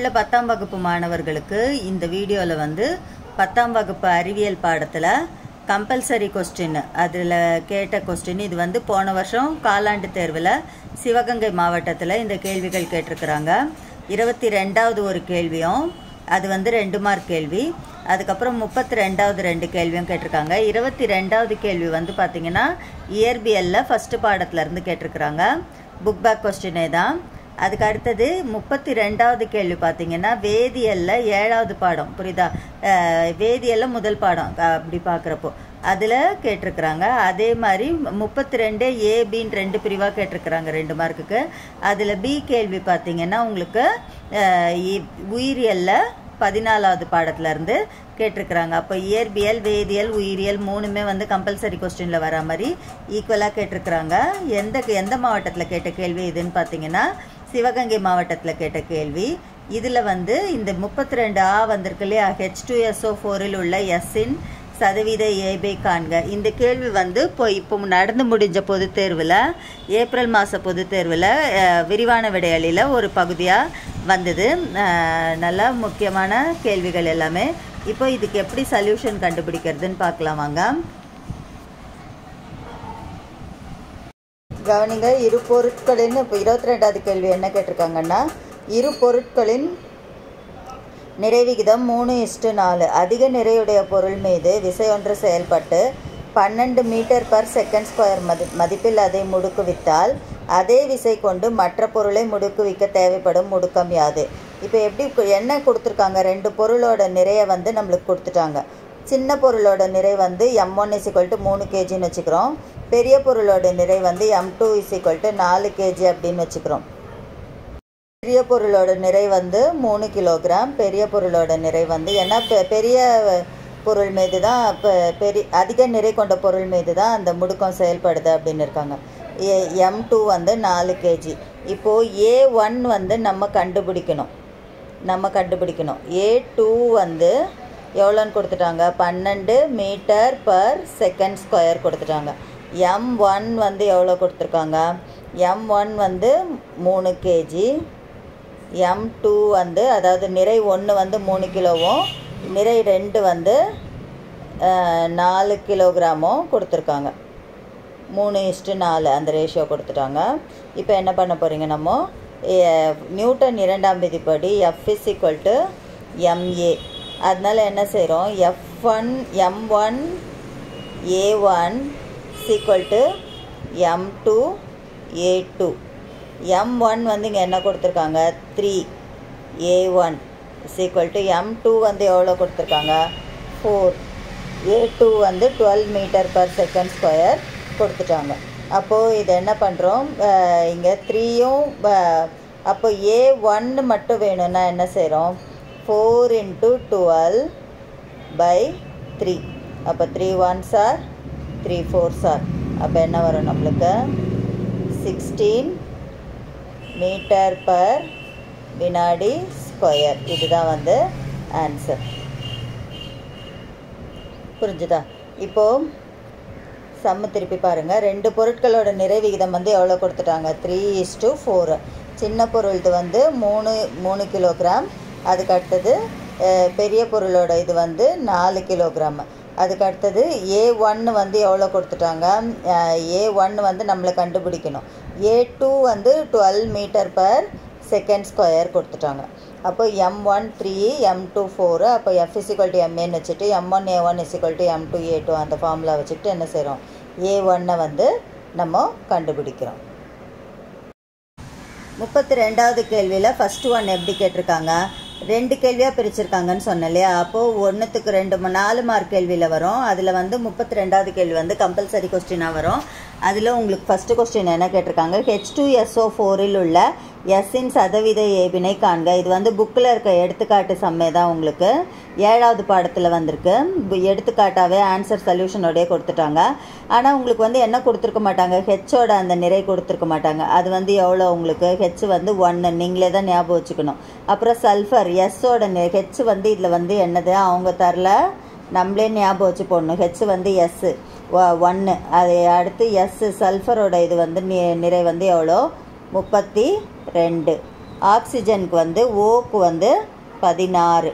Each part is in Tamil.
உள்ள பத்தாம் வகுப்பு மாணவர்களுக்கு இந்த வீடியோவில் வந்து பத்தாம் வகுப்பு அறிவியல் பாடத்தில் கம்பல்சரி கொஸ்டின் அதில் கேட்ட கொஸ்டின் இது வந்து போன வருஷம் காலாண்டு தேர்வில் சிவகங்கை மாவட்டத்தில் இந்த கேள்விகள் கேட்டிருக்கிறாங்க. இருபத்தி ரெண்டாவது ஒரு கேள்வியும் அது வந்து ரெண்டு மார்க் கேள்வி. அதுக்கப்புறம் முப்பத்தி ரெண்டாவது ரெண்டு கேள்வியும் கேட்டிருக்காங்க. இருபத்தி ரெண்டாவது கேள்வி வந்து பார்த்தீங்கன்னா இயற்பியலில் ஃபஸ்ட்டு பாடத்துலேருந்து கேட்டிருக்கிறாங்க. புக் பேக் கொஸ்டினே தான். அதுக்கு அடுத்தது முப்பத்தி ரெண்டாவது கேள்வி பார்த்தீங்கன்னா வேதியியல்ல ஏழாவது பாடம் புரியுதா? அஹ் முதல் பாடம் அப்படி பார்க்குறப்போ. அதில் கேட்டிருக்கிறாங்க அதே மாதிரி முப்பத்தி ரெண்டு ஏபின்னு ரெண்டு பிரிவாக கேட்டிருக்கிறாங்க ரெண்டு மார்க்குக்கு. அதில் பி கேள்வி பார்த்தீங்கன்னா உங்களுக்கு அஹ் இ- உயிரியல்ல பதினாலாவது பாடத்துல இருந்து கேட்டிருக்கிறாங்க. அப்போ இயற்பியல் வேதியியல் உயிரியல் மூணுமே வந்து கம்பல்சரி கொஸ்டினில் வர மாதிரி ஈக்குவலாக கேட்டிருக்கிறாங்க. எந்த எந்த மாவட்டத்தில் கேட்ட கேள்வி இதுன்னு பார்த்தீங்கன்னா சிவகங்கை மாவட்டத்தில் கேட்ட கேள்வி. இதில் வந்து இந்த முப்பத்தி ரெண்டு ஆ வந்திருக்கு இல்லையா? ஹெச் டூ எஸ்ஓ ஃபோரில் உள்ள எஸ்ஸின் சதவீத ஏபை காண்க. இந்த கேள்வி வந்து இப்போ இப்போ நடந்து முடிஞ்ச பொது தேர்வில் ஏப்ரல் மாத பொது தேர்வில் விரிவான விடையலில் ஒரு பகுதியாக வந்தது. நல்லா முக்கியமான கேள்விகள் எல்லாமே. இப்போ இதுக்கு எப்படி சொல்யூஷன் கண்டுபிடிக்கிறதுன்னு பார்க்கலாம் வாங்க. கவனிங்க இரு பொருட்களின் இப்போ இருபத்தி ரெண்டாவது கேள்வி என்ன கேட்டிருக்காங்கன்னா இரு பொருட்களின் நிறைவிகிதம் மூணு இஷ்டு நாலு. அதிக நிறையுடைய பொருள் மீது விசையொன்று செயல்பட்டு பன்னெண்டு மீட்டர் பர் செகண்ட் ஸ்கொயர் மதி மதிப்பில் அதை முடுக்குவித்தால் அதே விசை கொண்டு மற்ற பொருளை முடுக்குவிக்க தேவைப்படும் முடுக்கம் யாது. இப்போ எப்படி என்ன கொடுத்துருக்காங்க? ரெண்டு பொருளோட நிறைய வந்து நம்மளுக்கு கொடுத்துட்டாங்க. சின்ன பொருளோட நிறை வந்து எம் ஒன் இஸ் டு மூணு கேஜின்னு வச்சுக்கிறோம். பெரிய பொருளோட நிறை வந்து எம் டூ இஸ் டு நாலு கேஜி அப்படின்னு வச்சுக்கிறோம். பெரிய பொருளோட நிறை வந்து மூணு கிலோகிராம். பெரிய பொருளோட நிறை வந்து ஏன்னா பெ- பெரிய பொருள் மீது தான் இப்போ பெரிய அதிக நிறை கொண்ட பொருள் மீது தான் அந்த முடுக்கம் செயல்படுது அப்படின்னு இருக்காங்க. எம் டூ வந்து நாலு கேஜி. இப்போது ஏ ஒன் வந்து நம்ம கண்டுபிடிக்கணும். நம்ம கண்டுபிடிக்கணும். ஏ டூ வந்து எவ்வளோன்னு கொடுத்துட்டாங்க? பன்னெண்டு மீட்டர் பர் செகண்ட் ஸ்கொயர் கொடுத்துட்டாங்க. எம் ஒன் வந்து எவ்வளோ கொடுத்துருக்காங்க? எம் ஒன் வந்து மூணு கேஜி எம் டூ வந்து அதாவது நிறை ஒன்று வந்து மூணு கிலோவும் நிறை ரெண்டு வந்து நாலு கிலோகிராமும் கொடுத்துருக்காங்க. மூணு இஸ்ட்டு நாலு அந்த ரேஷியோ கொடுத்துட்டாங்க. இப்போ என்ன பண்ண போகிறீங்க நம்ம? நியூட்டன் இரண்டாம் விதிப்படி F is equal to MA அதனால் என்ன செய்கிறோம் F one M one A one equal to M two A two M one வந்து இங்கே என்ன கொடுத்துருக்காங்க? Three A one equal to M two வந்து எவ்வளோ கொடுத்துருக்காங்க? ஃபோர் ஏ டூ வந்து twelve metre per second square கொடுத்துட்டாங்க. அப்போது இது என்ன பண்ணுறோம் இங்கே த்ரீயும் அப்போ ஏ ஒன்று மட்டும் வேணும்னா என்ன செய்கிறோம் four into twelve by three அப்போ three one are three four are அப்போ என்ன வரும் நம்மளுக்கு? சிக்ஸ்டீன் மீட்டர் பர் வினாடி ஸ்கொயர் இதுதான் வந்து ஆன்சர் புரிஞ்சுதா? இப்போது சம்மு திருப்பி பாருங்கள் ரெண்டு பொருட்களோட நிறை விகிதம் வந்து எவ்வளோ கொடுத்துட்டாங்க? த்ரீ இஸ் டு ஃபோர் சின்ன பொருள்து வந்து மூணு மூணு கிலோகிராம் அதுக்கு அடுத்தது பெரிய பொருளோட இது வந்து நாலு கிலோகிராம். அதுக்கு அடுத்தது ஏ ஒன்று வந்து எவ்வளோ கொடுத்துட்டாங்க? ஏ ஒன்று வந்து நம்மளை கண்டுபிடிக்கணும். ஏ டூ வந்து twelve metre per second square கொடுத்துட்டாங்க. அப்போ M one three M two four அப்போ எஃப் இசிக்வல் டு எம்ஏன்னு வச்சுட்டு M one A one is equal to M two A two அந்த ஃபார்முலா வச்சுக்கிட்டு என்ன செய்கிறோம் ஏ ஒன்னை வந்து நம்ம கண்டுபிடிக்கிறோம். முப்பத்தி ரெண்டாவது கேள்வியில் ஃபஸ்ட்டு ஒன் எப்படி கேட்டிருக்காங்க? ரெண்டு கேள்வியாக பிரிச்சிருக்காங்கன்னு சொன்னேன் இல்லையா? அப்போது ஒன்றுத்துக்கு ரெண்டு நாலு மார்க் கேள்வியில் வரும். அதில் வந்து முப்பத்தி ரெண்டாவது கேள்வி வந்து கம்பல்சரி கொஸ்டினாக வரும். அதில் உங்களுக்கு ஃபஸ்ட்டு கொஸ்டின் என்ன கேட்டிருக்காங்க? ஹெச் டூ எஸ்ஓ ஃபோரில் உள்ள எஸ்ஸின் சதவீத ஏபினை காண்க. இது வந்து புக்கில் இருக்க எடுத்துக்காட்டு சம்மே தான் உங்களுக்கு. ஏழாவது பாடத்தில் வந்திருக்கு. எடுத்துக்காட்டாகவே ஆன்சர் சொல்யூஷனோடய கொடுத்துட்டாங்க. ஆனால் உங்களுக்கு வந்து என்ன கொடுத்துருக்க மாட்டாங்க? ஹெச்சோட அந்த நிறை கொடுத்துருக்க மாட்டாங்க. அது வந்து எவ்வளோ உங்களுக்கு? ஹெச் வந்து ஒன்று நீங்களே தான் ஞாபகம் வச்சுக்கணும். அப்புறம் சல்ஃபர் எஸ்ஸோட ஹெச் வந்து இதில் வந்து என்னது? அவங்க தரல. நம்மளே ஞாபகம் வச்சு போடணும். ஹெச் வந்து எஸ்ஸு ஒன்று அது அடுத்து எஸ் சல்ஃபரோட இது வந்து நி- நிறை வந்து எவ்வளோ முப்பத்தி ரெண்டு. ஆக்சிஜனுக்கு வந்து ஓக்கு வந்து பதினாறு.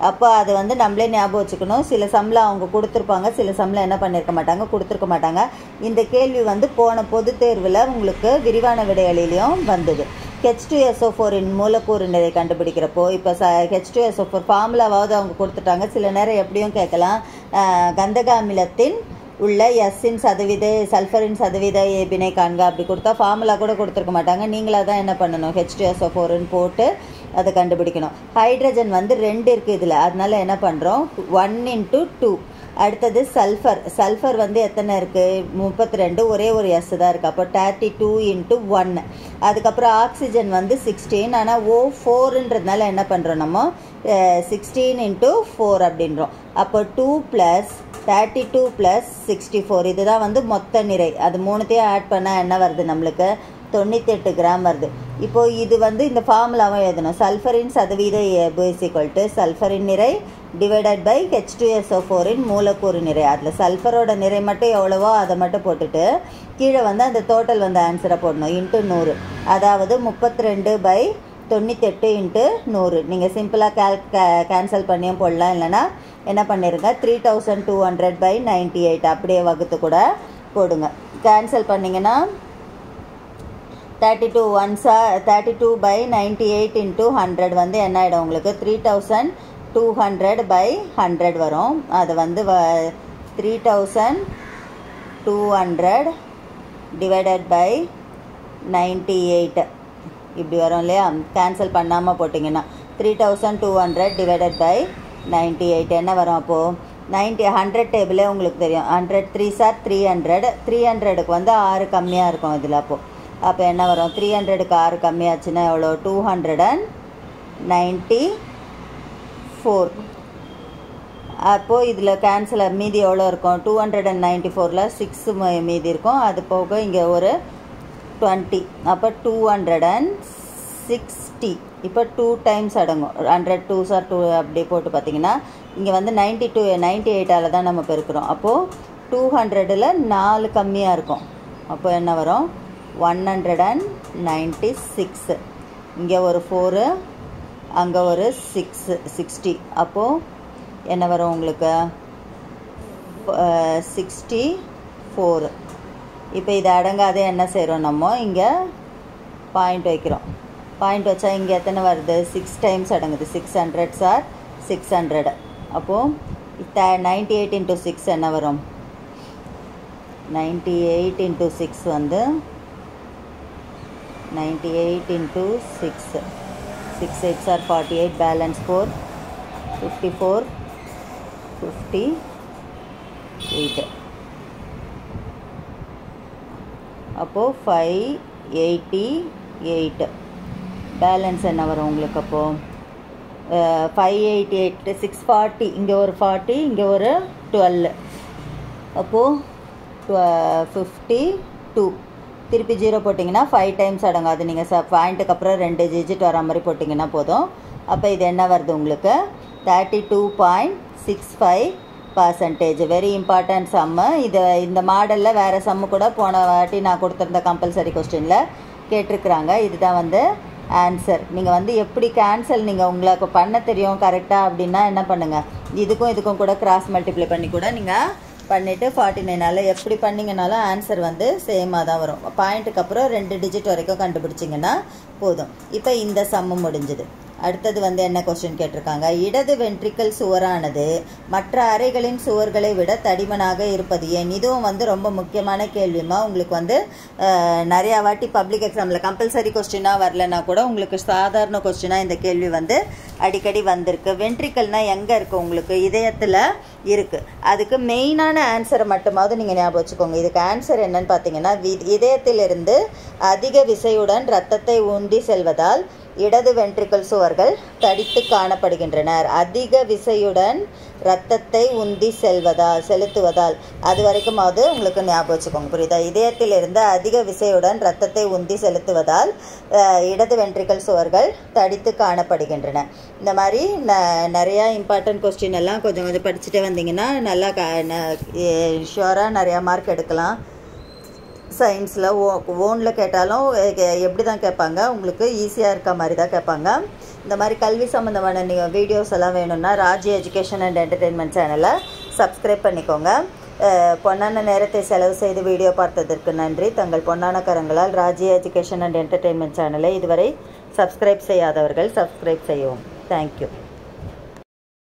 அப்போ அது வந்து நம்மளே ஞாபகம் வச்சுக்கணும். சில சம்பளம் அவங்க கொடுத்துருப்பாங்க. சில சம்பளம் என்ன பண்ணியிருக்க மாட்டாங்க? கொடுத்துருக்க மாட்டாங்க. இந்த கேள்வி வந்து போன பொது தேர்வில் உங்களுக்கு விரிவான விடைகளிலையும் வந்தது. ஹெச் டூ எஸ்ஓ ஃபோரின் மூலக்கூறு நிறை கண்டுபிடிக்கிறப்போ இப்போ ச ஹெச் டூ எஸ்ஓ ஃபோர் ஃபார்முலாவாவது அவங்க கொடுத்துட்டாங்க. சில நேரம் எப்படியும் கேட்கலாம். கந்தக அமிலத்தின் உள்ள எஸ்ஸின் சதவீத சல்ஃபரின் சதவீத ஏபினை காண்க. அப்படி கொடுத்தா ஃபார்முலா கூட கொடுத்துருக்க மாட்டாங்க. நீங்களாக தான் என்ன பண்ணணும்? ஹெச்டிஎஸ்ஓ ஃபோர்னு போட்டு அதை கண்டுபிடிக்கணும். ஹைட்ரஜன் வந்து ரெண்டு இருக்குது இதில். அதனால என்ன பண்ணுறோம் ஒன் இன்ட்டு டூ அடுத்தது சல்ஃபர் சல்ஃபர் வந்து எத்தனை இருக்குது முப்பத்தி ரெண்டு ஒரே ஒரு எஸ் தான் இருக்குது அப்போ தேர்ட்டி டூ இன்ட்டு ஒன்று அதுக்கப்புறம் ஆக்சிஜன் வந்து சிக்ஸ்டீன் ஆனால் ஓ ஃபோருன்றதுனால என்ன பண்ணுறோம் நம்ம? சிக்ஸ்டீன் இன்ட்டு ஃபோர் அப்படின்றோம். அப்போ two plus thirty two plus sixty four இதுதான் வந்து மொத்த நிறை. அது மூணுத்தையும் ஆட் பண்ணால் என்ன வருது நம்மளுக்கு? தொண்ணூத்தெட்டு கிராம் வருது. இப்போது இது வந்து இந்த ஃபார்முலாவும் எழுதணும். சல்ஃபரின் சதவீத ஏபு இஸ் ஈக்குவல் டு சல்ஃபரின் நிறை divided by H two SO foreign மூலக்கூறு நிறை. அதில் சல்ஃபரோட நிறை மட்டும் எவ்வளவோ அதை மட்டும் போட்டுட்டு கீழே வந்து அந்த டோட்டல் வந்து ஆன்சரை போடணும். இன்ட்டு நூறு. அதாவது முப்பத்தி ரெண்டு பை தொண்ணூத்தெட்டு இன்ட்டு நூறு. நீங்கள் சிம்பிளாக கேல் கேன்சல் பண்ணியும் போடலாம். இல்லைன்னா என்ன பண்ணிடுங்க three thousand two hundred by ninety eight அப்படியே வகுத்து கூட போடுங்க. கேன்சல் பண்ணிங்கன்னா thirty two ஒன்ஸா thirty two by ninety eight into hundred வந்து என்ன ஆகிடும் உங்களுக்கு? Three thousand two hundred by hundred வரும். அது வந்து வ three thousand two hundred divided by ninety eight இப்படி வரும் இல்லையா? கேன்சல் பண்ணாமல் போட்டிங்கன்னா three thousand two hundred divided by ninety eight என்ன வரும் அப்போது நைன்ட்டி ஹண்ட்ரட் டேபிளே உங்களுக்கு தெரியும். Hundred three are three hundred three ஹண்ட்ரடுக்கு வந்து ஆறு கம்மியாக இருக்கும் இதில் அப்போது அப்போ என்ன வரும்? த்ரீ ஹண்ட்ரடுக்கு ஆறு கம்மியாச்சுன்னா எவ்வளோ? Two hundred and ninety four அப்போது இதில் கேன்சல் மீதி எவ்வளோ இருக்கும்? டூ ஹண்ட்ரட் அண்ட் நைன்ட்டி ஃபோரில் சிக்ஸ் மீதி இருக்கும். அது போக இங்கே ஒரு டுவெண்ட்டி அப்போ டூ ஹண்ட்ரட் அண்ட் சிக்ஸ்டி இப்போ டூ டைம்ஸ் அடங்கும். ஹண்ட்ரட் டூ சார் டூ அப்படி போட்டு பார்த்தீங்கன்னா இங்கே வந்து நைன்ட்டி டூ நைன்ட்டி எயிட்டால் தான் நம்ம பெருக்கிறோம். அப்போது டூ ஹண்ட்ரடில் நாலு கம்மியாக இருக்கும். அப்போ என்ன வரும்? One hundred and ninety six இங்கே ஒரு ஃபோரு அங்கே ஒரு சிக்ஸு சிக்ஸ்டி அப்போது என்ன வரும் உங்களுக்கு? சிக்ஸ்டி ஃபோரு இப்போ இது அடங்காதே என்ன செய்கிறோம் நம்ம? இங்கே பாயிண்ட் வைக்கிறோம். பாயிண்ட் வச்சா இங்கே எத்தனை வருது? Six times அடங்குது. Six hundred are six hundred அப்போது நைன்டி எயிட் இன்ட்டு சிக்ஸ் என்ன வரும்? நைன்டி எயிட் இன்ட்டு சிக்ஸ் வந்து ninety eight into six six eight are forty eight balance four fifty four fifty eight அப்போது ஃபைவ் எயிட்டி எயிட்டு பேலன்ஸ் என்ன வரும் உங்களுக்கு அப்போது five eighty eight six forty இங்கே ஒரு ஃபார்ட்டி இங்கே ஒரு டுவெல் அப்போது ஃபிஃப்டி டூ திருப்பி ஜீரோ போட்டிங்கன்னா ஃபைவ் டைம்ஸ் அடங்கும் அது நீங்கள் ச பாயிண்ட்டுக்கு அப்புறம் ரெண்டு டிஜிட் வர மாதிரி போட்டிங்கன்னா போதும். அப்போ இது என்ன வருது உங்களுக்கு? Thirty two point six five percentage very important சம்மு இது இந்த மாடலில் வேறு சம்மு கூட போன வாட்டி நான் கொடுத்துருந்த கம்பல்சரி கொஸ்டினில் கேட்டிருக்கிறாங்க. இதுதான் வந்து ஆன்சர் நீங்கள் வந்து எப்படி கேன்சல் நீங்கள் உங்களுக்கு பண்ண தெரியும் கரெக்டாக அப்படின்னா என்ன பண்ணுங்கள் இதுக்கும் இதுக்கும் கூட கிராஸ் மல்டிப்ளை பண்ணி கூட நீங்கள் பண்ணிவிட்டு ஃபார்ட்டி நைனால் எப்படி பண்ணிங்கனாலும் ஆன்சர் வந்து சேமாக தான் வரும். பாயிண்ட்டுக்கு அப்புறம் ரெண்டு டிஜிட் வரைக்கும் கண்டுபிடிச்சிங்கன்னா போதும். இப்போ இந்த சம்மு முடிஞ்சுது. அடுத்தது வந்து என்ன கொஸ்டின் கேட்டிருக்காங்க? இடது வென்ட்ரிக்கல் சுவரானது மற்ற அறைகளின் சுவர்களை விட தடிமனாக இருப்பது ஏன்? இதுவும் வந்து ரொம்ப முக்கியமான கேள்விமா உங்களுக்கு வந்து நிறையா வாட்டி பப்ளிக் எக்ஸாமில் கம்பல்சரி கொஸ்டினாக வரலனா கூட உங்களுக்கு சாதாரண கொஸ்டினாக இந்த கேள்வி வந்து அடிக்கடி வந்திருக்கு. வென்ட்ரிக்கல்னால் எங்கே இருக்குது உங்களுக்கு இதயத்தில் இருக்குது அதுக்கு மெயினான ஆன்சரை மட்டுமாவது நீங்கள் ஞாபகம் வச்சுக்கோங்க. இதுக்கு ஆன்சர் என்னன்னு பார்த்தீங்கன்னா வி- இதயத்திலிருந்து அதிக விசையுடன் ரத்தத்தை ஊந்தி செல்வதால் இடது வென்ட்ரிக்கல் சுவர்கள் தடித்து காணப்படுகின்றனர். அதிக விசையுடன் ரத்தத்தை உந்தி செல்வதால் செலுத்துவதால் அது வரைக்குமாவது உங்களுக்கு ஞாபகம் வச்சுக்கோங்க. புரியுதா? இதயத்திலிருந்து அதிக விசையுடன் ரத்தத்தை உந்தி செலுத்துவதால் இடது வென்ட்ரிக்கல் சுவர்கள் தடித்து காணப்படுகின்றன. இந்த மாதிரி ந நிறையா இம்பார்ட்டன்ட் கொஸ்டின் எல்லாம் கொஞ்சம் கொஞ்சம் படிச்சுட்டே வந்தீங்கன்னா நல்லா க ஷுவராக நிறையா மார்க் எடுக்கலாம். சயின்ஸில் ஓ ஓனில் கேட்டாலும் எப்படி தான் கேட்பாங்க? உங்களுக்கு ஈஸியாக இருக்க மாதிரி தான் கேட்பாங்க. இந்த மாதிரி கல்வி சம்மந்தமான நீங்கள் வீடியோஸ் எல்லாம் வேணும்னா ராஜி எஜுகேஷன் அண்ட் என்டர்டெயின்மெண்ட் சேனலை சப்ஸ்கிரைப் பண்ணிக்கோங்க. பொன்னான நேரத்தை செலவு செய்து வீடியோ பார்த்ததற்கு நன்றி. தங்கள் பொன்னான கரங்களால் ராஜி எஜுகேஷன் அண்ட் என்டர்டெயின்மெண்ட் சேனலை இதுவரை சப்ஸ்கிரைப் செய்யாதவர்கள் சப்ஸ்கிரைப் செய்யவும். தேங்க்யூ